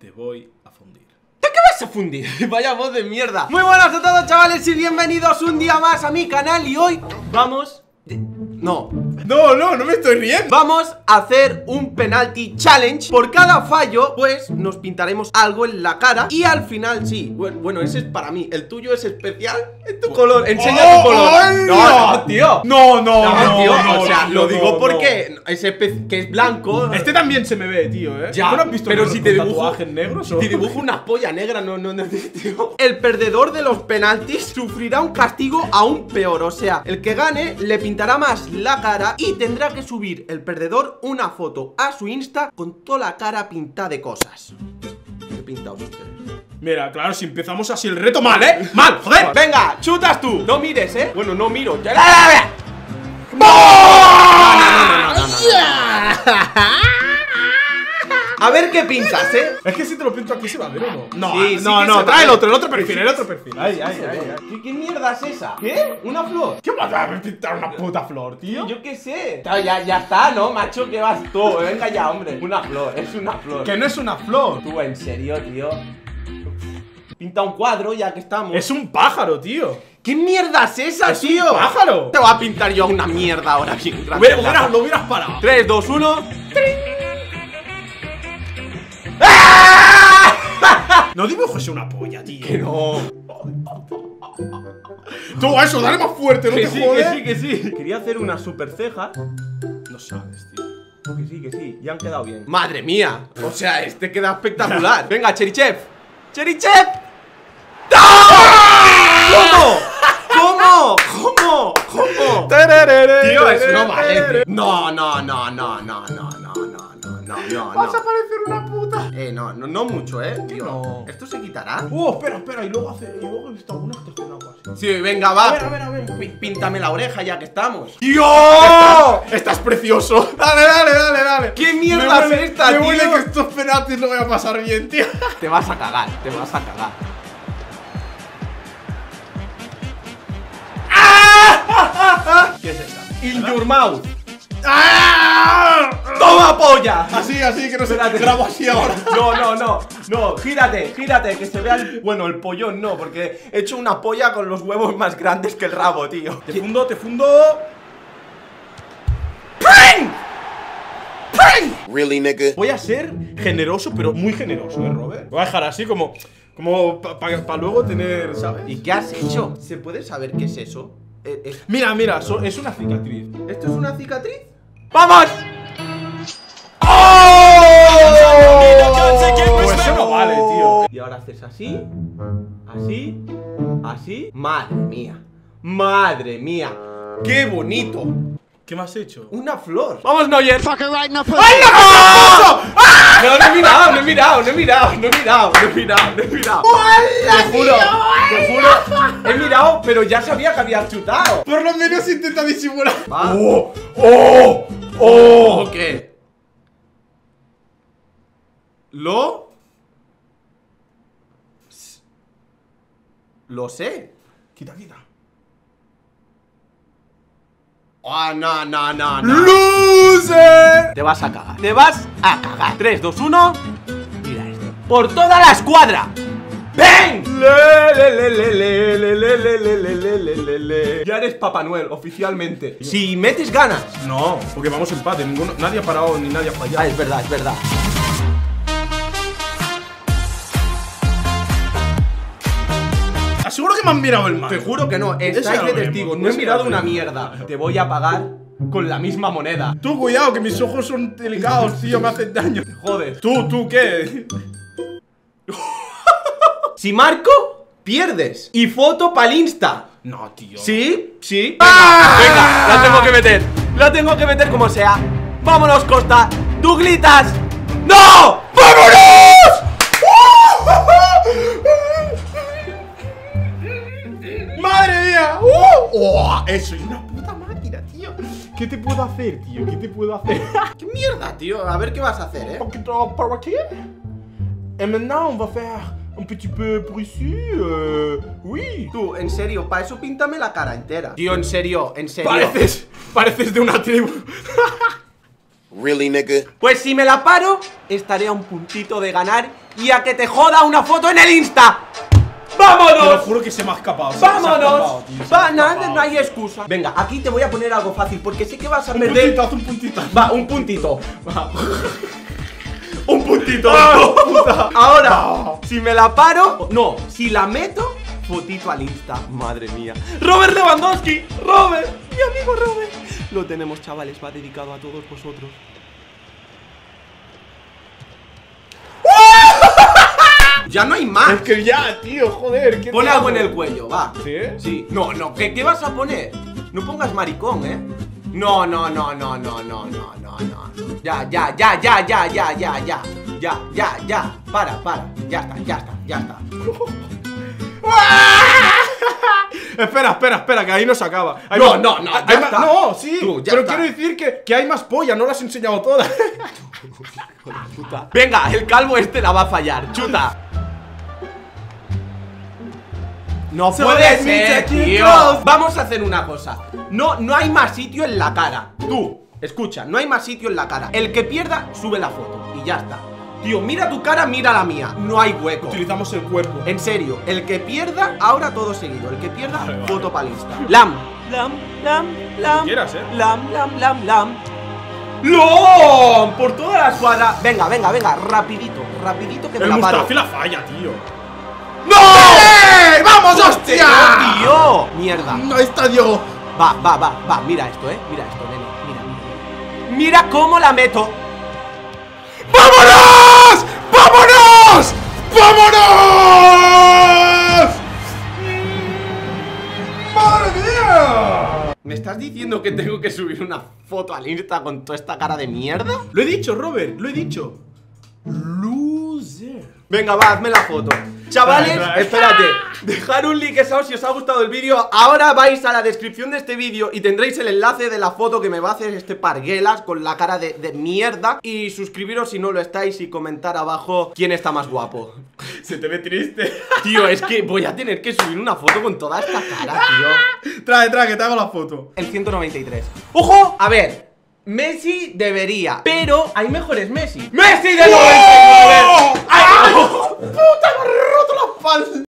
te voy a fundir. ¿Qué vas a fundir? Vaya voz de mierda Muy buenas a todos chavales y bienvenidos un día más a mi canal Y hoy vamos... No, No, no, no me estoy riendo. Vamos a hacer un penalty challenge. Por cada fallo, pues, nos pintaremos algo en la cara. Y al final, sí, bueno, bueno, ese es para mí. El tuyo es especial. En tu color. Enseña Oh, tu color ay, No, no, tío. No, no, No, no, tío, no, o sea, lo digo porque es que es blanco. Este también se me ve, tío, ¿eh? Ya, ¿Tú no has visto pero si te dibujo negros si te dibujo una polla negra, no, no, no, tío. El perdedor de los penaltis sufrirá un castigo aún peor. O sea, el que gane le pintará más la cara y tendrá que subir el perdedor una foto a su Insta con toda la cara pintada de cosas. ¿Qué pintados ustedes? Mira, claro, si empezamos así el reto mal, ¿eh? Mal, joder. Venga, chutas tú. No mires, ¿eh? Bueno, no miro. Ya- A ver qué pintas, ¿eh? Es que si te lo pinto aquí se va a ver o no. No, Sí, ah, sí no, que no, trae el otro, el otro perfil, el otro perfil. Ay, ay, ay. ¿Qué, qué mierda es esa? ¿Qué? ¿Una flor? ¿Qué vas a pintar una puta flor, tío? Yo qué sé. Ya, ya está, ¿no, macho? ¿Qué vas tú? Venga ya, hombre. Una flor, es una flor. Que no es una flor. Tú, en serio, tío. Pinta un cuadro ya que estamos. Es un pájaro, tío. ¿Qué mierda es esa, Es un tío? pájaro. Te voy a pintar yo una mierda ahora bien. Hubiera- hubieras- lo hubieras parado. 3, 2, 1. No dibujes una polla, tío. Que no. Tú, eso, dale más fuerte, no Que te sí, jodes. que sí, que sí. Quería hacer una super ceja. No sabes, tío. Que sí, que sí. Ya han quedado bien. Madre mía. O sea, este queda espectacular. Venga, Cherichev. Cherichev. ¿Cómo? ¿Cómo? ¿Cómo? ¿Cómo? Tío, eso no vale. No, no, no, no, no, no, no, no, no, no, Vas a parecer una puta. Eh, no, no, no mucho, eh, tío. No. ¿Esto se quitará? Oh, espera, espera, y luego hace. Y luego he visto algunas que algo así. Sí, venga, va. A ver, a ver, a ver. Pí- Píntame la oreja ya que estamos. ¡Dios! Estás precioso. Dale, dale, dale, dale. ¿Qué mierda Me es esta, Me tío? huele que estos penaltis lo voy a pasar bien, tío. Te vas a cagar, te vas a cagar. ¿Qué es esta? In your mouth. ¡Ah! ¡Toma polla! Así, así, que no se Espérate. grabo así ahora. No, no, no, no, gírate, gírate, que se vea el. Bueno, el pollón no, porque he hecho una polla con los huevos más grandes que el rabo, tío. Te fundo, te fundo. ¡Pring! ¡Pring! Really, nigga? Voy a ser generoso, pero muy generoso, ¿eh, Robert? Voy a dejar así como. Como para luego tener, ¿sabes? ¿Y qué has hecho? ¿Se puede saber qué es eso? Eh, eh, Mira, mira, so- es una cicatriz. ¿Esto es una cicatriz? ¡Vamos! Y ahora haces así, así, así. Madre mía, madre mía, qué bonito. ¿Qué me has hecho? Una flor. Vamos, right in the ¡Ay, no! No, no he mirado, no he mirado, no he mirado, no he mirado, no he mirado, no he mirado. Te juro, te juro. He mirado, pero ya sabía que había chutado. Por lo menos intenta disimular. ¡Oh! ¡Oh! ¡Oh! ¿O qué? ¿Lo? Lo sé. Quita, quita. Ah, oh, no, no, no, no. ¡Loser! Te vas a cagar. Te vas a cagar. 3, 2, 1. Mira esto. Por toda la escuadra. ¡Ven! Ya eres Papá Noel, oficialmente. Si metes ganas. No, porque vamos en empate. Ninguno, nadie ha parado ni nadie ha fallado. Ah, es verdad, es verdad. Que me han mirado el mal. Te juro que no. Estáis de testigos. No he mirado una mierda. Te voy a pagar con la misma moneda. Tú, cuidado, que mis ojos son delicados, tío, me hacen daño. Joder. Tú, tú, ¿qué? Si marco, pierdes. Y foto pa'l Insta. No, tío. ¿Sí? ¿Sí? Venga, la tengo que meter. La tengo que meter como sea. Vámonos, Costa. Duglitas. ¡No! ¡Vámonos! ¡Oh! Eso es una puta máquina, tío. ¿Qué te puedo hacer, tío? ¿Qué te puedo hacer? ¿Qué mierda, tío? A ver qué vas a hacer, eh. Un poquito por aquí. Et maintenant, on va faire un petit peu por ici. Euh, oui. Tú, en serio, para eso píntame la cara entera. Tío, en serio, en serio. Pareces, pareces de una tribu. Really, nigga? Pues si me la paro, estaré a un puntito de ganar y a que te joda una foto en el Insta. Te lo ¡Vámonos! juro que se me ha escapado. ¡Vámonos! Va, nada, no hay excusa. Venga, aquí te voy a poner algo fácil porque sé que vas a Un perder. puntito, haz un puntito. Va, un puntito. Va. Un puntito. Ah. Ahora, si me la paro, no, si la meto, fotito al Insta. Madre mía. Robert Lewandowski, Robert, mi amigo Robert. Lo tenemos, chavales, va dedicado a todos vosotros. Ya no hay Es más. que ya, tío, joder. ¿qué Pon te algo hago? en el cuello, va. ¿Sí? Sí. No, no, ¿qué, qué vas a poner? No pongas maricón, ¿eh? No, no, no, no, no, no, no, no, no. Ya, ya, ya, ya, ya, ya, ya, ya. Ya, ya, ya. Para, para. Ya está, ya está, ya está. Espera, espera, espera, que ahí no se acaba. Hay No, más- no, no, hay ya más- está. No, sí. Tú, ya pero está. quiero decir que, que hay más polla, no las he enseñado todas. Venga, el calvo este la va a fallar. Chuta. No So puede ser, tío. Vamos a hacer una cosa. No, no hay más sitio en la cara. Tú, escucha, no hay más sitio en la cara. El que pierda, sube la foto. Y ya está. Tío, mira tu cara, mira la mía. No hay hueco. Utilizamos el cuerpo. En serio, el que pierda, ahora todo seguido. El que pierda, Vale, vale. foto palista. Lam, lam, lam, lam. quieras, ¿eh? Lam, lam, lam, lam. ¡Lom! Por toda la escuadra. Venga, venga, venga, rapidito, rapidito que me El la paro. Mustafi la falla, tío. ¡Vamos, ¡Hostia! tío! Mierda. No está Diego. Va, va, va, va. Mira esto, eh. Mira esto, nene. Mira, mira. mira. Cómo la meto. ¡Vámonos! ¡Vámonos! ¡Vámonos! ¡Madre mía! ¿Me estás diciendo que tengo que subir una foto al Insta con toda esta cara de mierda? Lo he dicho, Robert, lo he dicho. Loser. Venga, va, hazme la foto. Chavales, espérate. Dejar un like esa si os ha gustado el vídeo. Ahora vais a la descripción de este vídeo y tendréis el enlace de la foto que me va a hacer este parguelas con la cara de, de mierda. Y suscribiros si no lo estáis y comentar abajo quién está más guapo. Se te ve triste. Tío, es que voy a tener que subir una foto con toda esta cara, tío. trae, trae, que te hago la foto. El 193. ¡Ojo! A ver. Messi debería, pero hay mejores Messi. ¡Messi de 99! ¡Oh! ¡Ay! ¡Puta, me he roto la espalda!